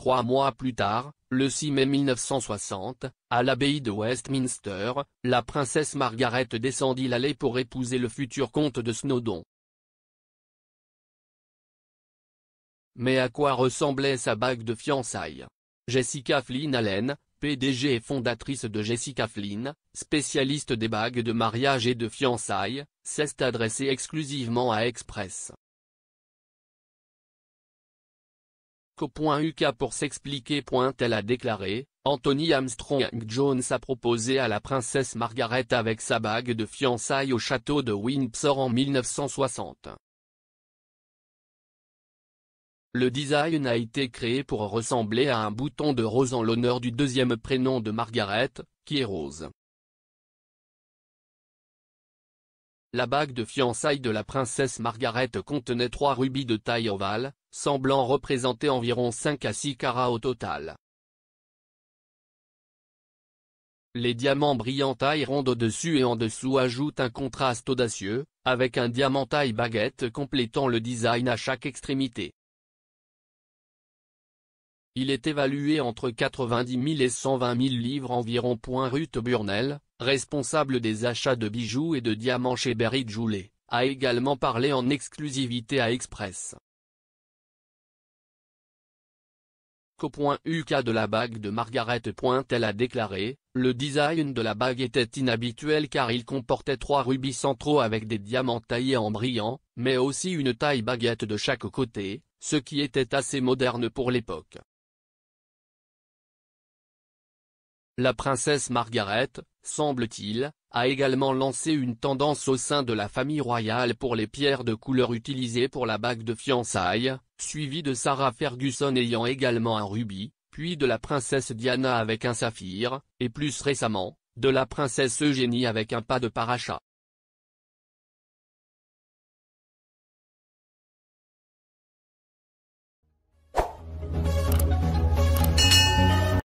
Trois mois plus tard, le 6 mai 1960, à l'abbaye de Westminster, la princesse Margaret descendit l'allée pour épouser le futur comte de Snowdon. Mais à quoi ressemblait sa bague de fiançailles? Jessica Flynn Allen, PDG et fondatrice de Jessica Flynn, spécialiste des bagues de mariage et de fiançailles, s'est adressée exclusivement à Express. UK pour s'expliquer. Elle a déclaré, Anthony Armstrong Jones a proposé à la princesse Margaret avec sa bague de fiançailles au château de Windsor en 1960. Le design a été créé pour ressembler à un bouton de rose en l'honneur du deuxième prénom de Margaret, qui est Rose. La bague de fiançailles de la princesse Margaret contenait trois rubis de taille ovale, semblant représenter environ 5 à 6 carats au total. Les diamants brillants taille ronde au-dessus et en dessous ajoutent un contraste audacieux, avec un diamant taille baguette complétant le design à chaque extrémité. Il est évalué entre 90 000 et 120 000 livres environ. Ruth Burnell, responsable des achats de bijoux et de diamants chez Berry Joulet, a également parlé en exclusivité à Express. UK de la bague de Margaret. Elle a déclaré, le design de la bague était inhabituel car il comportait trois rubis centraux avec des diamants taillés en brillant, mais aussi une taille baguette de chaque côté, ce qui était assez moderne pour l'époque. La princesse Margaret, semble-t-il, a également lancé une tendance au sein de la famille royale pour les pierres de couleur utilisées pour la bague de fiançailles, suivie de Sarah Ferguson ayant également un rubis, puis de la princesse Diana avec un saphir, et plus récemment, de la princesse Eugénie avec un pas de paracha.